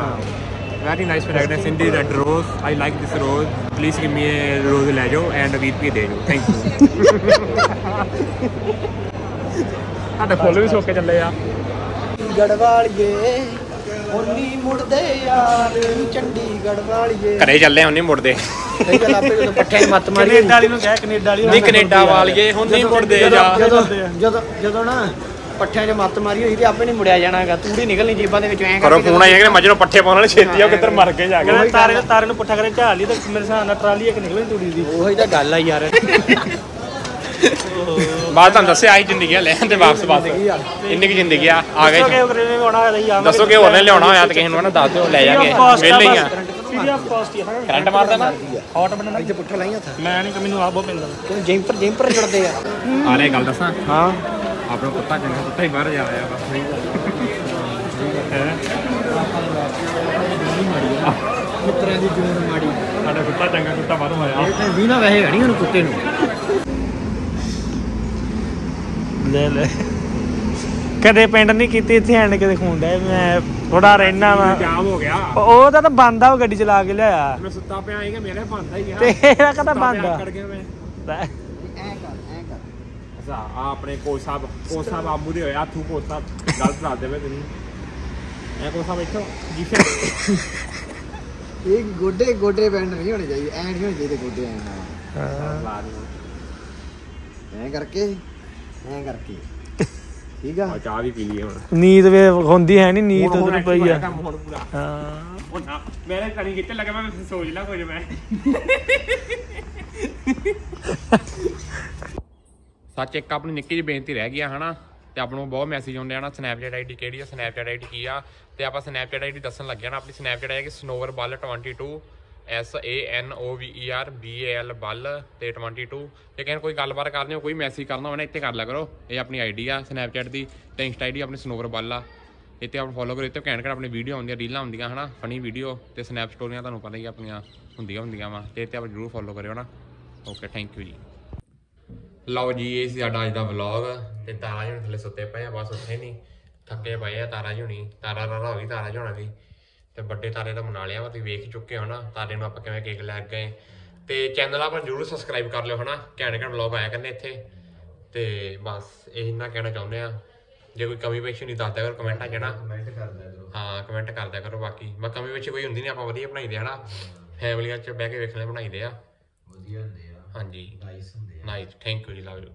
Speaker 2: very nice fragrance in the red rose. I like this rose. Please give me a rose ਲੈ ਜਾਓ and 20 ਰੁਪਏ ਦੇ ਜਾਓ. Thank you. ਸਾਡੇ ਫੁੱਲ ਵੀ ਸੁੱਕ ਚੱਲੇ ਆ
Speaker 3: ਗੜਵਾਲੀਏ ਉਨੀ ਮੁੜਦੇ ਯਾਰ ਚੰਡੀਗੜ੍ਹ ਵਾਲੀਏ
Speaker 2: ਘਰੇ ਚੱਲੇ ਹੁਣ ਨਹੀਂ ਮੁੜਦੇ
Speaker 3: ਇਹ ਗੱਲ ਆਪੇ ਜਦੋਂ ਪੱਠਿਆਂ 'ਚ ਮੱਤ ਮਾਰੀ
Speaker 1: ਕੈਨੇਡਾ ਵਾਲੀ ਨੂੰ ਕਹਿ ਕੈਨੇਡਾ ਵਾਲੀ
Speaker 2: ਨਹੀਂ ਕੈਨੇਡਾ ਵਾਲੀਏ ਹੁਣ ਨਹੀਂ ਮੁੜਦੇ ਜਾ
Speaker 3: ਜਦੋਂ ਜਦੋਂ ਜਦੋਂ ਨਾ ਪੱਠਿਆਂ 'ਚ ਮੱਤ ਮਾਰੀ ਹੋਈ ਤੇ ਆਪੇ ਨਹੀਂ ਮੁੜਿਆ ਜਾਣਾਗਾ ਤੂੜੀ ਨਿਕਲਣੀ ਜੇਬਾਂ ਦੇ ਵਿੱਚੋਂ ਐਂ
Speaker 2: ਕਰੋ ਫੋਨ ਆਇਆ ਕਿ ਮੱਝ ਨੂੰ ਪੱਠੇ ਪਾਉਣ ਵਾਲੇ ਛੇਤੀ ਆ ਕਿੱਧਰ ਮਰ ਗਏ ਜਾ ਕੇ।
Speaker 1: ਤਾਰੇ ਤਾਰੇ ਨੂੰ ਪੁੱਠਾ ਕਰੇ ਝਾੜ ਲਈ ਤੇ ਮੇਰੇ ਹਿਸਾਬ ਨਾਲ ਟਰਾਲੀ ਇੱਕ ਨਿਕਲਣੀ ਤੂੜੀ ਦੀ।
Speaker 3: ਉਹੀ ਤਾਂ ਗੱਲ ਆ ਯਾਰ।
Speaker 2: ਬਾਅਦ ਤੁਹਾਨੂੰ ਦੱਸਿਆ ਆਹੀ ਜ਼ਿੰਦਗੀ ਆ ਲੈਣ ਤੇ ਵਾਪਸ ਬਸ ਇੰਨੀ ਕੀ ਜ਼ਿੰਦਗੀ ਆ ਆ ਗਏ
Speaker 1: ਕਿ
Speaker 2: ਦੱਸੋ ਕਿ ਹੋਰ ਨੇ ਲਿਆਉਣਾ ਹੋਇਆ ਤੇ ਕਿਸੇ ਨੂੰ ਨਾ ਦੱਸ ਦਿਓ ਲੈ ਜਾਗੇ। ਵਿਹਲੇ ਹੀ ਆ
Speaker 1: ਆਫ ਕਾਸਟ ਹੀ ਹੈ
Speaker 2: ਕਰੰਟ ਮਾਰਦਾ ਨਾ?
Speaker 1: ਹੌਟ ਬਣਨਾ
Speaker 3: ਇੱਥੇ ਪੁੱਠਾ ਲਾਈਆਂ ਥਾ
Speaker 1: ਮੈਂ ਨਹੀਂ ਕਿ ਮੈਨੂੰ ਆਪ ਬਹੁਤ ਪੈਂਦਾ
Speaker 3: ਕਿਉਂ ਜੈਂਪਰ ਜੈਂਪਰ ਜੁੜਦੇ ਆ?
Speaker 2: ਆ ਰੇ ਗੱਲ ਦੱਸਾਂ?
Speaker 3: ਹਾਂ।
Speaker 2: ਆਪਣਾ ਕੁੱਤਾ ਚੰਗਾ ਕੁੱਤਾ ਹੀ ਬਾਹਰ ਜਾ ਰਿਹਾ ਬਸ
Speaker 3: ਮਿੱਤਰਾਂ ਦੀ ਜੂਨ ਮਾੜੀ।
Speaker 2: ਸਾਡਾ ਕੁੱਤਾ ਚੰਗਾ ਕੁੱਤਾ ਬਾਹਰ ਆਇਆ।
Speaker 3: ਇਹ ਤਾਂ ਵੀ ਨਾ ਵੈਸੇ ਹਣੀ ਉਹਨੂੰ ਕੁੱਤੇ ਨੂੰ।
Speaker 1: ਲੈ ਲੈ। ਕਦੇ ਪਿੰਡ ਨਹੀਂ ਕੀਤੀ ਇੱਥੇ ਆਣ ਕੇ ਡਿਆ ਮੈਂ ਥੋੜਾ ਰਹਿਣਾ ਵਾ।
Speaker 2: ਜਾਮ ਹੋ ਗਿਆ।
Speaker 1: ਉਹ ਤਾਂ ਤਾਂ ਬੰਦ ਆ ਉਹ ਗੱਡੀ ਚਲਾ ਕੇ ਲਿਆਇਆ।
Speaker 2: ਮੈਂ ਸੁੱਤਾ ਪਿਆ ਸੀ ਕਿ ਮੇਰੇ ਬੰਦਾ ਹੀ ਆ।
Speaker 1: ਤੇ ਇਹਦਾ ਕਦਾ ਬੰਦ ਆ?
Speaker 2: ਕਰ ਗਿਆ ਮੈਂ।
Speaker 1: ਲੈ।
Speaker 3: ਐ ਕਰ ਐ ਕਰ।
Speaker 2: ਅੱਛਾ ਆ ਆਪਣੇ ਕੋਚ ਸਾਹਿਬ ਕੋਚ ਸਾਹਿਬ ਆਮੂ ਦੇ ਹੋਇਆ ਤੂੰ ਕੋਚ ਸਾਹਿਬ ਗਲਤ ਦੱਸ ਦੇਵੇ ਤੁਸੀਂ ਐ ਕੋਚ ਸਾਹਿਬ ਇੱਥੋਂ ਜਿੱਥੇ
Speaker 3: ਇਹ ਗੋਡੇ ਗੋਡੇ ਬੈਂਡ ਨਹੀਂ ਹੋਣੇ ਚਾਹੀਦੇ ਐ ਨਹੀਂ ਹੋਣੇ ਚਾਹੀਦੇ ਗੋਡੇ ਐ।
Speaker 2: ਦੂੰ।
Speaker 3: ਐ ਕਰਕੇ ਐ ਕਰਕੇ। ਠੀਕ ਆ?
Speaker 2: ਚਾਹ ਵੀ ਪੀ ਲਈ ਹੁਣ।
Speaker 1: ਨੀਂਦ ਵੇ ਹੁੰਦੀ ਹੈ ਨਹੀਂ ਨੀਂਦ ਉਧਰ ਪਈ ਆ।
Speaker 2: ਕੰਮ ਹੁਣ ਪੂਰਾ।
Speaker 1: ਹਾਂ।
Speaker 2: ਉਹ ਨਾ ਮੇਰੇ ਕਣੀ ਕਿੱਥੇ ਲੱਗਾ ਮੈਂ ਸੋਚ ਲਾ ਕੁਝ ਮੈਂ। ਸੱਚ ਇੱਕ ਆਪਣੀ ਨਿੱਕੀ ਜਿਹੀ ਬੇਨਤੀ ਰਹਿ ਗਈ ਆ ਹਨਾ? ਤੇ ਆਪਾਂ ਨੂੰ ਬਹੁਤ ਮੈਸੇਜ ਆਉਂਦੇ ਆ ਨਾ ਸਨੈਪਚੈਟ ਆਈਡੀ ਕਿਹੜੀ ਆ? ਸਨੈਪਚੈਟ ਆਈਡੀ ਕੀ ਆ? ਤੇ ਆਪਾਂ ਸਨੈਪਚੈਟ ਆਈਡੀ ਦੱਸਣ ਲੱਗੇ ਆ ਨਾ ਆਪਣੀ Snapchat ID Sanover Bal 22 S A N O V E R B A L Bal ਤੇ 22 ਜੇ ਕਿਸੇ ਨੂੰ ਕੋਈ ਗੱਲਬਾਤ ਕਰਨੀ ਹੋ ਕੋਈ ਮੈਸੇਜ ਕਰਨਾ ਹੋਵੇ ਨਾ, ਇੱਥੇ ਕਰ ਲਿਆ ਕਰੋ। ਇਹ ਆਪਣੀ ਆਈਡੀ ਆ ਸਨੈਪਚੈਟ ਦੀ ਤੇ ਇੰਸਟਾ ਆਈਡੀ ਆਪਣੀ ਸਨੋਵਰ ਬੱਲ ਆ। ਇੱਥੇ ਆਪ ਫੋਲੋ ਕਰੋ ਇੱਥੇ ਘੈਂਟ ਘੈਂਟ ਆਪਣੀ ਵੀਡੀਓ ਆਉਂਦੀਆਂ, ਰੀਲਾਂ ਆਉਂਦੀਆਂ, ਹਨਾ? ਫਨੀ ਵੀਡੀਓ ਤੇ ਸਨੈਪ ਸਟੋਰੀਆਂ ਤੁਹਾਨੂੰ ਪਤਾ ਹੀ ਆਪਣੀਆਂ ਹੁੰਦੀਆਂ ਹੁੰਦੀਆਂ ਵਾ। ਤੇ ਇੱਥੇ ਆਪ ਜਰੂਰ ਫੋਲੋ ਕਰਿਓ ਨਾ ਓਕੇ ਥੈਂਕ ਯੂ ਜੀ। ਲਓ ਜੀ, ਇਹ ਸੀ ਸਾਡਾ ਅੱਜ ਦਾ ਵਲੌਗ ਤੇ ਤਾਰਾ ਜੀ ਥੱਲੇ ਸੁੱਤੇ ਪਏ ਆ, ਬਸ ਉੱਥੇ ਨਹੀਂ ਥੱਕੇ ਪਏ ਆ ਤਾਰਾ ਜੀ ਹੁਣੀ। ਤਾਰਾ ਰਾਰਾ ਹੋ ਗਈ, ਤਾਰਾ ਜੀ ਹੋਣਾ ਵੀ ਤੇ ਵੱਡੇ ਤਾਰੇ ਦਾ ਮਨਾ ਲਿਆ ਵਾ ਤੁਸੀਂ ਵੇਖ ਚੁੱਕੇ ਹੋ ਨਾ ਤਾਰੇ ਨੂੰ ਆਪਾਂ ਕਿਵੇਂ ਕੇਕ ਲੈ ਗਏ। ਤੇ ਚੈਨਲ ਆਪਾਂ ਜਰੂਰ ਸਬਸਕ੍ਰਾਈਬ ਕਰ ਲਿਓ ਹਨਾ ਘੈਂਟ ਘੈਂਟ ਵਲੌਗ ਆਇਆ ਕਰਨੇ ਇੱਥੇ। ਤੇ ਬਸ ਇਹ ਨਾ ਕਹਿਣਾ ਚਾਹੁੰਦੇ ਆ। ਜੇ ਕੋਈ ਕਮੀ ਪੇਸ਼ੀ ਨਹੀਂ ਦੱਸਦਾ ਕਰੋ ਕਮੈਂਟਾਂ ਜਿਹੜਾ ਕਮੈਂਟ ਕਰ ਦਿਆ ਕਰੋ। ਹਾਂ ਕਮੈਂਟ ਕਰ ਦਿਆ ਕਰੋ ਬਾਕੀ। ਮੈਂ ਕਮੀ ਪੇਸ਼ੀ ਕੋਈ ਹੁੰਦੀ ਨਹੀਂ ਆਪਾਂ ਵਧੀਆ ਬਣਾਈਦੇ ਹਨਾ। ਫੈਮਲੀਆਂ 'ਚ ਬਹਿ ਕੇ ਵੇਖਣੇ ਬਣਾਈਦੇ ਆ। ਵਧੀਆ ਹੁੰਦੇ ਆ। ਹਾਂਜੀ। ਨਾਈਸ ਹੁੰਦੇ ਆ। ਨਾਈਸ ਥੈਂਕ ਯੂ ਜੀ ਲਵ ਯੂ